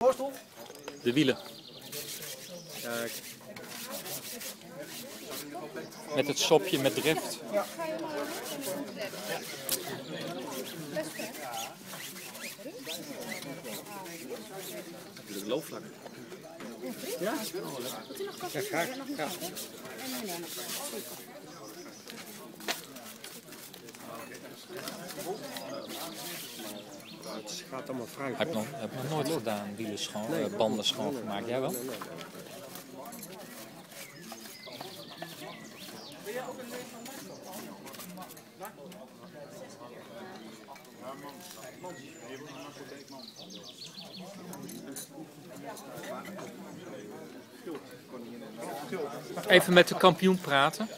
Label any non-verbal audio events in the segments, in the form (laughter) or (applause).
Borstel? De wielen. Kijk. Met het sopje met drift. Het loopvlak. Ja, graag. graag. Het gaat allemaal vrij. Heb ik nog, heb nog nooit gedaan, wielen schoon, eh, banden schoongemaakt. Jij wel? Even met de kampioen praten.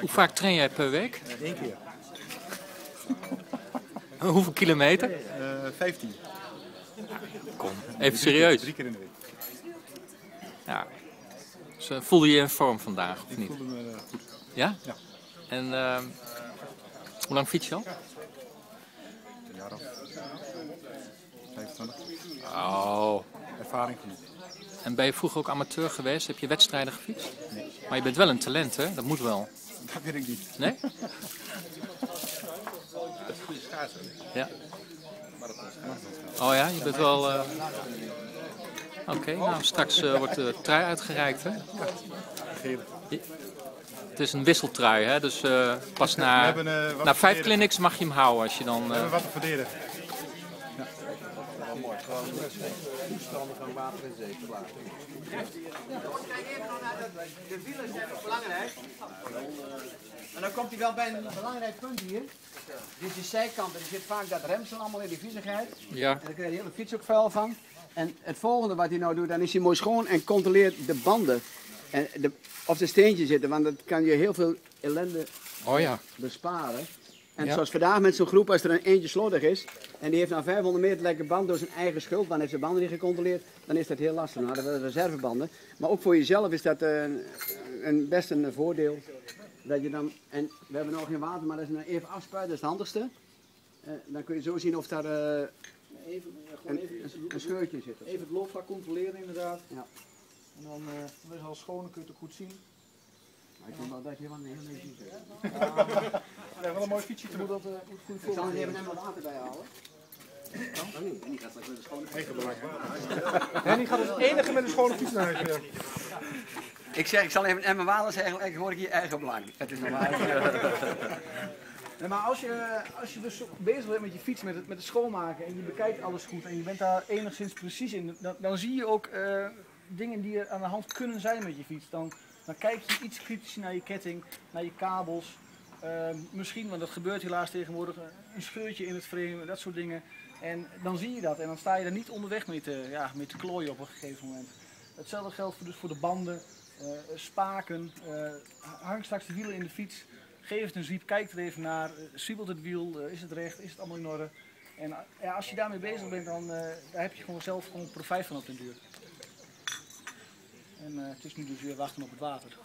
Hoe vaak train jij per week? Eén keer. (laughs) (laughs) Hoeveel kilometer? Uh, 15. Kom, even serieus. Drie keer in de week. Ja. Dus, eh, voelde je je in vorm vandaag, of Ik niet? voelde me eh, goed. Ja? Ja. En ehm, hoe lang fiets je al? Een jaar of 25. Oh. Ervaring genoeg. En ben je vroeger ook amateur geweest? Heb je wedstrijden gefietst? Maar je bent wel een talent, hè? Dat moet wel. Dat weet ik niet. Nee? (laughs) Dat is goede schaatsen. Ja. Oh ja, je bent wel... eh, Oké, nou straks eh, wordt de trui uitgereikt, hè? Het is een wisseltrui, hè? Dus eh, pas na, hebben, na vijf clinics mag je hem houden als je dan... We hebben wat te verdedigen. De wielen zijn belangrijk. En dan komt hij wel bij een belangrijk punt hier. Dit is de zijkant, er zit vaak dat remsel allemaal in de viezigheid. ja, En daar krijg je de hele fiets ook vuil van. En het volgende wat hij nou doet, dan is hij mooi schoon en controleert de banden. En de, of de steentjes zitten, want dat kan je heel veel ellende oh ja. besparen. En Ja. zoals vandaag met zo'n groep, als er een eentje slordig is en die heeft na 500 meter lekker band door zijn eigen schuld, dan heeft zijn banden niet gecontroleerd, dan is dat heel lastig. Dan hadden we reservebanden. Maar ook voor jezelf is dat een, een best een voordeel. Dat je dan, en we hebben nog geen water, maar dat is dan even afspuiten, dat is het handigste. Eh, dan kun je zo zien of daar eh, Even, eh, een, gewoon even, een, een scheurtje in zit. even het loopvlak controleren inderdaad. Ja. En dan uh, dan is het al schoon, dan kun je het ook goed zien. Maar ik denk wel dat je wel een heel leuk ziet. Ja, wel een mooi fietsje Je moet dat uh, moet goed Ik zal er even een water bij halen. Oh nee, en die gaat straks met de schone die gaat als enige met een schone fiets naar huis. Ik zeg, ik zal even Emma Waal zeggen, eigenlijk hoor ik hier eigen belang. Het is normaal. (laughs) Maar als je, als je dus bezig bent met je fiets, met het, met het schoonmaken en je bekijkt alles goed en je bent daar enigszins precies in, dan, dan zie je ook eh, dingen die er aan de hand kunnen zijn met je fiets. Dan, dan kijk je iets kritischer naar je ketting, naar je kabels. Eh, misschien, want dat gebeurt helaas tegenwoordig, eh, een scheurtje in het frame, dat soort dingen. En dan zie je dat en dan sta je er niet onderweg mee te, ja, mee klooien op een gegeven moment. Hetzelfde geldt dus voor de banden, spaken. eh, hang straks de wielen in de fiets. Geef het een zwiep, kijk er even naar. eh, Zwiebelt het wiel, eh, is het recht, is het allemaal in orde. En eh, ja, als je daarmee bezig bent, dan eh, daar heb je gewoon zelf gewoon profijt van op den duur. En eh, het is nu dus weer wachten op het water.